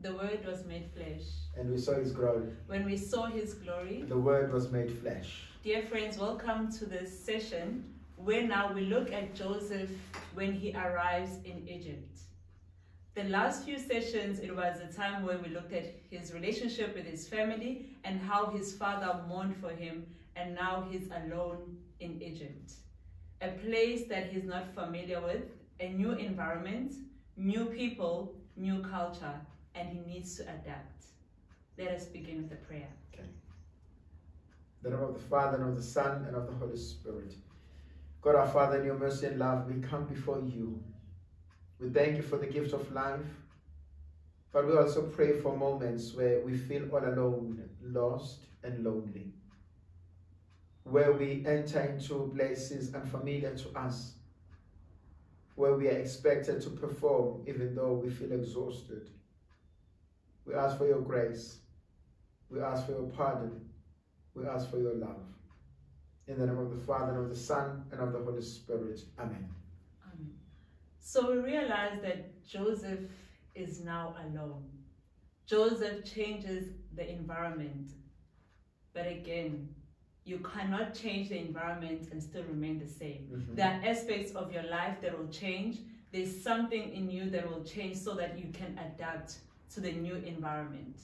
The Word was made flesh. and we saw his glory. When we saw His glory, The word was made flesh. dear friends, welcome to this session where now we look at Joseph when he arrives in Egypt. The last few sessions, it was a time where we looked at his relationship with his family and how his father mourned for him, and now he's alone in Egypt. A place that he's not familiar with, a new environment, new people, new culture, and he needs to adapt. Let us begin with a prayer. The name of the Father, and of the Son, and of the Holy Spirit. God our Father, in your mercy and love, we come before you. We thank you for the gift of life, but we also pray for moments where we feel all alone, lost, and lonely. Where we enter into places unfamiliar to us, where we are expected to perform even though we feel exhausted. We ask for your grace. We ask for your pardon. We ask for your love. In the name of the Father, and of the Son, and of the Holy Spirit. Amen. Um, so we realize that Joseph is now alone. Joseph changes the environment. But again, you cannot change the environment and still remain the same. Mhm. There are aspects of your life that will change. There's something in you that will change so that you can adapt to the new environment.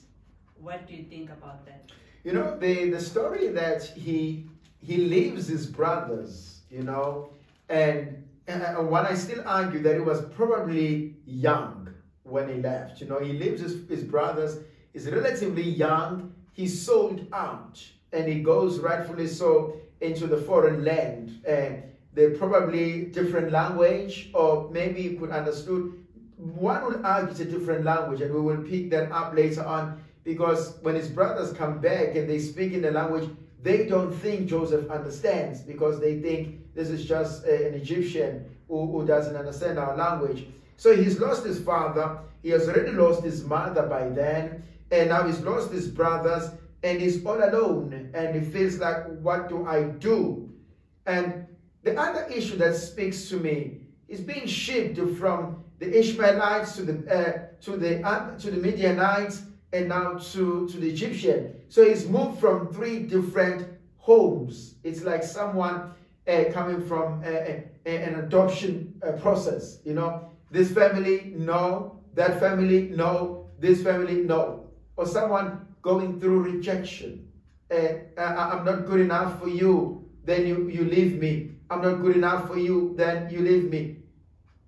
What do you think about that? You know, the, the story that he he leaves his brothers, you know, and, and when I still argue that he was probably young when he left. You know, he leaves his, his brothers, he's relatively young, he's sold out, and he goes rightfully so into the foreign land. And they're probably different language, or maybe you could understood. One would argue it's a different language, and we will pick that up later on because when his brothers come back and they speak in the language they don't think Joseph understands because they think this is just a- an Egyptian who, who doesn't understand our language. So he's lost his father, he has already lost his mother by then, and now he's lost his brothers, and he's all alone, and he feels like, what do I do? And the other issue that speaks to me is being shipped from the Ishmaelites to the uh, to the uh, to the Midianites and now to, to the Egyptian. So he's moved from three different homes. It's like someone uh, coming from a, a- an adoption uh, process. You know, this family, no. That family, no. This family, no. Or someone going through rejection. Uh, I'm not good enough for you, then you, you leave me. I'm not good enough for you, then you leave me.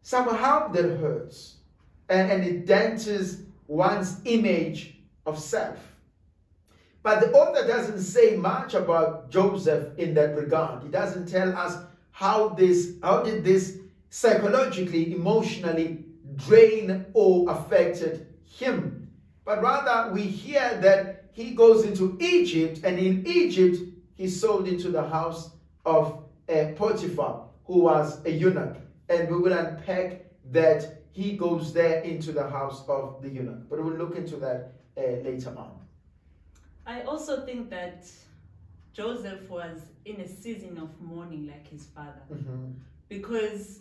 Somehow that hurts. And, and it dents one's image of self. But the author doesn't say much about Joseph in that regard. He doesn't tell us how this, how did this psychologically, emotionally drain or affected him. But rather we hear that he goes into Egypt and in Egypt he's sold into the house of uh, Potiphar, who was a eunuch. And we will unpack that he goes there into the house of the eunuch. But we'll look into that uh, later on. I also think that Joseph was in a season of mourning like his father because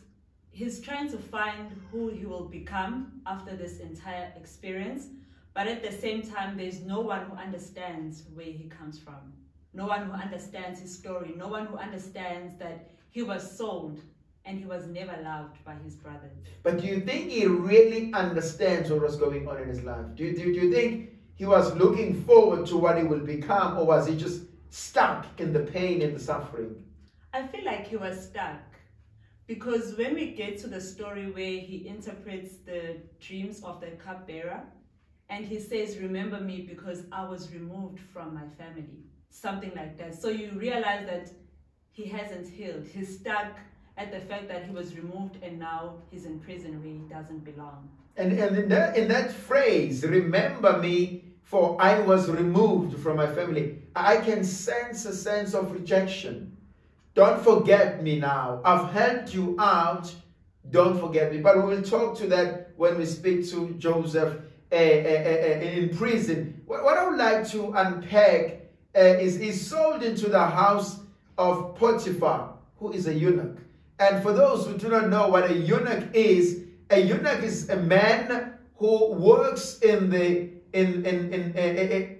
he's trying to find who he will become after this entire experience. But at the same time, there's no one who understands where he comes from. No one who understands his story. No one who understands that he was sold and he was never loved by his brothers. But do you think he really understands what was going on in his life? Do you, do, do you think he was looking forward to what he will become, or was he just stuck in the pain and the suffering? I feel like he was stuck because when we get to the story where he interprets the dreams of the cupbearer and he says, Remember me because I was removed from my family, something like that. So you realize that he hasn't healed. He's stuck at the fact that he was removed and now he's in prison where he doesn't belong. And, and in, that, in that phrase, remember me, for I was removed from my family, I can sense a sense of rejection. Don't forget me now. I've helped you out. Don't forget me. But we will talk to that when we speak to Joseph uh, uh, uh, in prison. What, what I would like to unpack uh, is he's sold into the house of Potiphar, who is a eunuch. And for those who do not know what a eunuch is, a eunuch is a man who works in the in in in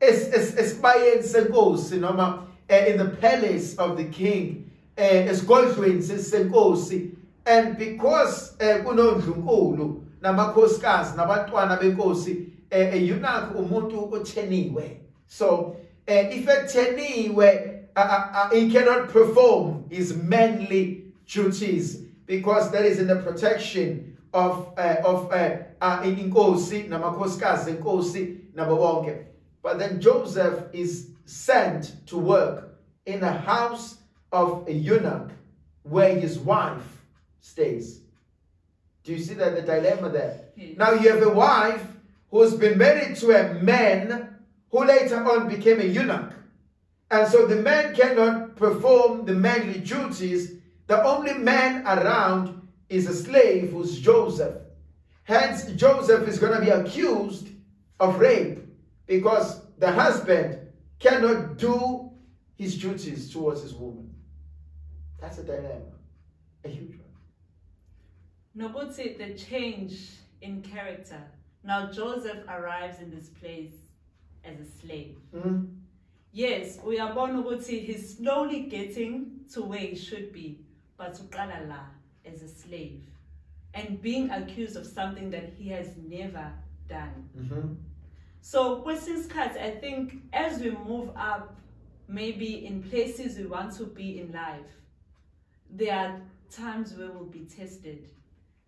es es esibayeni noma eh, in the palace of the king eh, esigodlweni senkosi and because eh, kunondlunkulu namakhosikazi nabantwana benkosi eunuch umuntu otheniwe so if etheniwe he cannot perform his manly duties because that is in the protection of uh, of uh, uh, inkosi namakhosikazi enkosi nabo bonke but then Joseph is sent to work in a house of a eunuch where his wife stays. Do you see that the dilemma there? Yes. now you have a wife who's been married to a man who later on became a eunuch. And so the man cannot perform the manly duties the only man around is a slave who's Joseph. Hence, Joseph is going to be accused of rape because the husband cannot do his duties towards his woman. That's a dilemma, a huge one. The change in character. Now Joseph arrives in this place as a slave. Mm? Yes, uyabona ukuthi he's slowly getting to where he should be, but uqala la as a slave and being accused of something that he has never done. Mhm. So kwesinye isikhathi I think as we move up maybe in places we want to be in life there are times where we'll be tested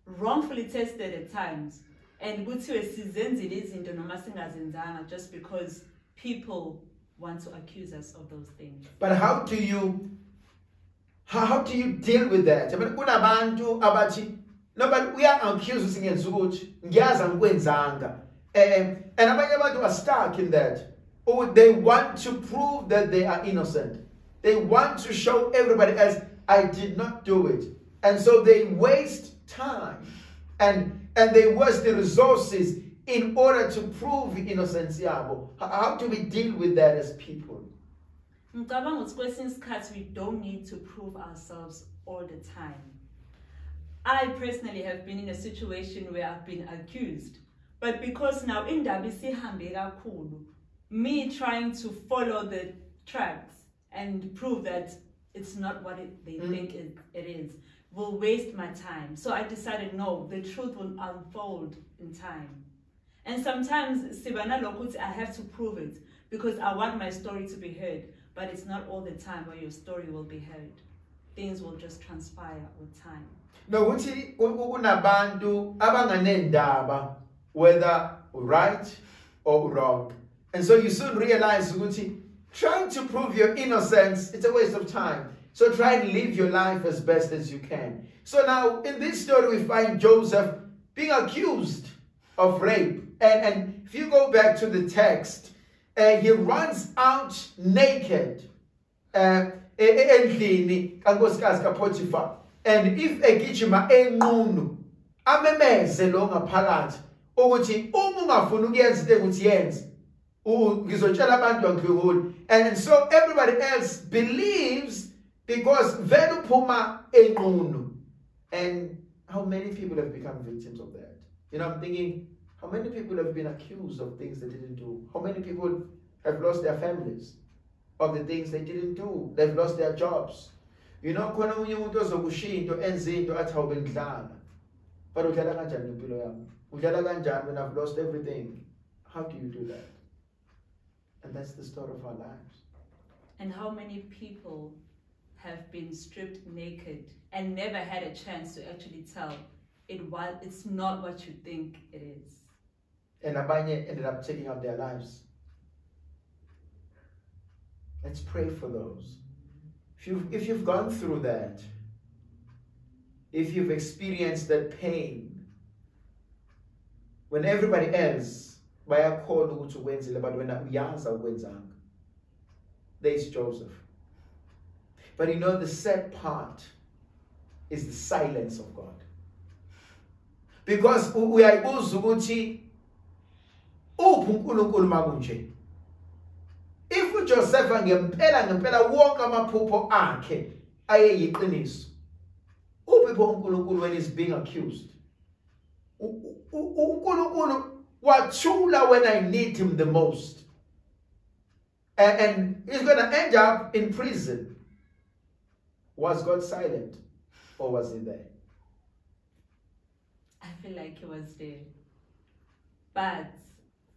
wrongfully tested at times and kuthiwe sizenzile izinto noma singazenzanga just because people want to accuse us of those things But how do you how, how do you deal with that? I mean, kunabantu abathi nobody uya-accuse singenza ukuthi ngiyazi angikwenzanga. Um, and abanye abantu are stuck in that. Or they want to prove that they are innocent. They want to show everybody else i did not do it. And so they waste time and and they waste the resources in order to prove innocence how do we deal with that as people ngicabanga ukuthi kwesinye isikhathi we don't need to prove ourselves all the time. I personally have been in a situation where i've been accused but because now indaba isihambe kakhulu me trying to follow the tracks and prove that it's not what it, they Mm. think it, it is will waste my time. So i decided no the truth will unfold in time. And sometimes siba nalokho ukuthi i have to prove it because i want my story to be heard but it's not all the time where your story will be heard. Things will just transpire with time. Nokuthi whether right or wrong. And so you soon realize ukuthi trying to prove your innocence it's a waste of time. So try and live your life as best as you can. So now in this story we find joseph being accused of rape. And, and if you go back to the text uh, he runs out naked e- endlini kankosikazi kaPotiphar. And if egijima enqunu amemeze lo ngaphakathi ukuthi uma ungafuna ukuyenza into enguthi yenze ngizotshela abantu angihuli and so everybody else believes because vele uphuma enqunu and how many people have become victims of that? You know i'm thinking how many people have been accused of things they didn't do how many people have lost their families of the things they didn't do. They've lost their jobs. You know, khona omunye umuntu ozokushiya into enze into athi awube ngidlala. But udlala kanjani impilo yami? Udlala kanjani when I've lost everything? How do you do that? And that's the story of our lives. and how many people have been stripped naked and never had a chance to actually tell it was it's not what you think it is And abanye ended up taking up their lives. Let's pray for those. If you've, if you've gone through that, if you've experienced that pain, when everybody else bayakhona ukuthi ukwenzile but wena uyazi awukwenzanga there's joseph but you know the sad part is the silence of god because uyayibuza ukuthi uphi unkulunkulu makunje if uJosepha ngempela ngempela wonke amaphupho akhe ayeyiqiniso uphi pho uNkulunkulu when he's being accused uNkulunkulu wathula when I need him the most. And, and he's going to end up in prison. Was God silent or was he there? I feel like he was there. But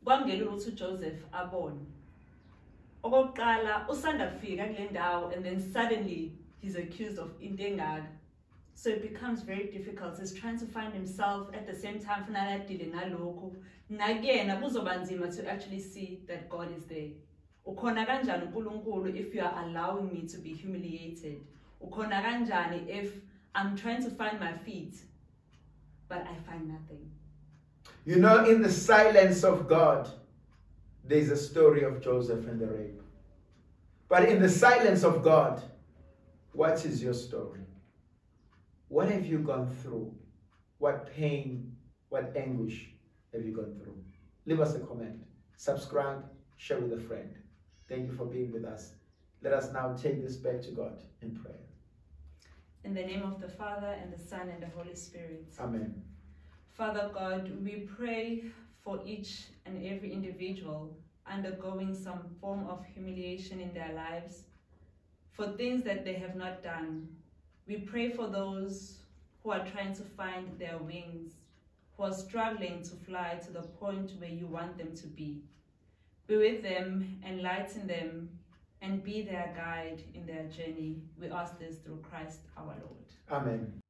kwamngela ukuthi uJoseph abone. Okokuqala usanda kufika kule ndawo and then suddenly he's accused of into engaka. So it becomes very difficult. He's trying to find himself at the same time funala adile nalokho. Nakuyena kuzoba nzima to actually see that God is there. Ukhona kanjani uNkulunkulu if you are allowing me to be humiliated? Ukhona kanjani if I'm trying to find my feet but I find nothing. You know, in the silence of God, there's a story of Joseph and the rape. But in the silence of God, what is your story? What have you gone through? What pain, what anguish have you gone through? Leave us a comment, subscribe, share with a friend. Thank you for being with us. Let us now take this back to God in prayer. In the name of the Father, and the Son, and the Holy Spirit. Amen. Father God, we pray for each and every individual undergoing some form of humiliation in their lives for things that they have not done. We pray for those who are trying to find their wings, who are struggling to fly to the point where you want them to be. Be with them, enlighten them, and be their guide in their journey. We ask this through Christ our Lord. Amen.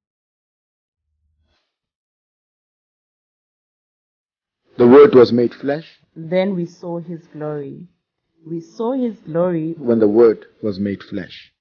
The Word was made flesh Then we saw his glory. We saw his glory when the Word was made flesh.